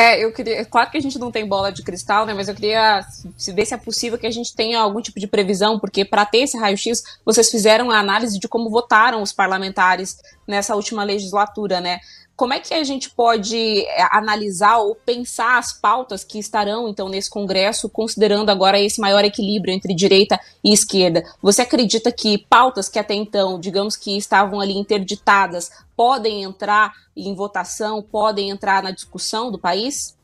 É, eu queria. Claro que a gente não tem bola de cristal, né? Mas eu queria se ver se é possível que a gente tenha algum tipo de previsão, porque para ter esse raio-x, vocês fizeram a análise de como votaram os parlamentares nessa última legislatura, né? Como é que a gente pode é, analisar ou pensar as pautas que estarão, então, nesse Congresso, considerando agora esse maior equilíbrio entre direita e esquerda? Você acredita que pautas que até então, digamos que estavam ali interditadas, podem entrar em votação, podem entrar na discussão do país?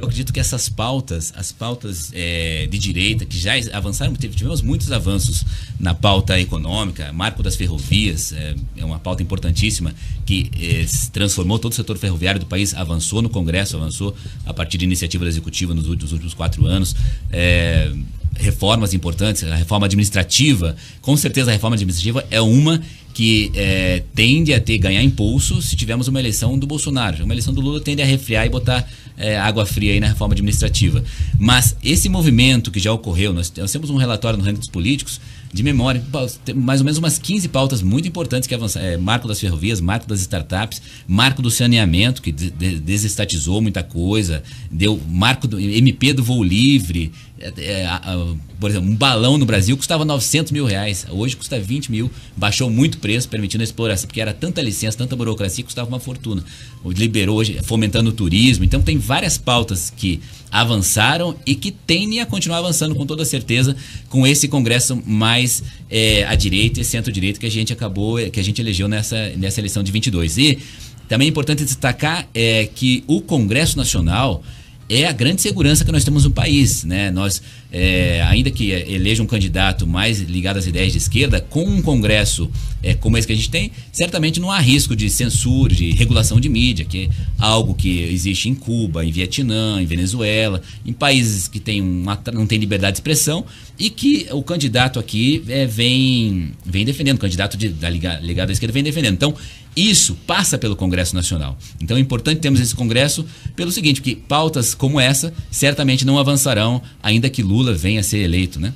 Eu acredito que essas pautas, as pautas é, de direita, que já avançaram, tivemos muitos avanços na pauta econômica, marco das ferrovias, é, é uma pauta importantíssima que é, transformou todo o setor ferroviário do país, avançou no Congresso, avançou a partir de iniciativa executiva nos últimos, nos últimos quatro anos. É, reformas importantes, a reforma administrativa, com certeza a reforma administrativa é uma que é, tende a ter ganhar impulso se tivermos uma eleição do Bolsonaro. Uma eleição do Lula tende a resfriar e botar é, água fria aí na reforma administrativa. Mas esse movimento que já ocorreu, nós, temos um relatório no Ranking dos Políticos de memória, mais ou menos umas 15 pautas muito importantes que avançaram. É, marco das ferrovias, marco das startups, marco do saneamento, que desestatizou muita coisa, deu marco do MP do voo livre. É, é, a, por exemplo, um balão no Brasil custava 900 mil reais, hoje custa 20 mil, baixou muito preço, permitindo a exploração, porque era tanta licença, tanta burocracia, custava uma fortuna. Liberou fomentando o turismo. Então, tem várias pautas que avançaram e que tendem a continuar avançando com toda certeza com esse Congresso mais é, à direita e centro-direita que a gente acabou, que a gente elegeu nessa, nessa eleição de 22. E também é importante destacar é, que o Congresso Nacional é a grande segurança que nós temos no país. Né? Nós, é, ainda que eleja um candidato mais ligado às ideias de esquerda, com um Congresso é, como esse que a gente tem, certamente não há risco de censura, de regulação de mídia, que é algo que existe em Cuba, em Vietnã, em Venezuela, em países que tem uma, não tem liberdade de expressão e que o candidato aqui é, vem, vem defendendo, o candidato de, da ligado à esquerda vem defendendo. Então, isso passa pelo Congresso Nacional. Então é importante termos esse Congresso pelo seguinte, que pautas como essa certamente não avançarão ainda que Lula venha a ser eleito, né?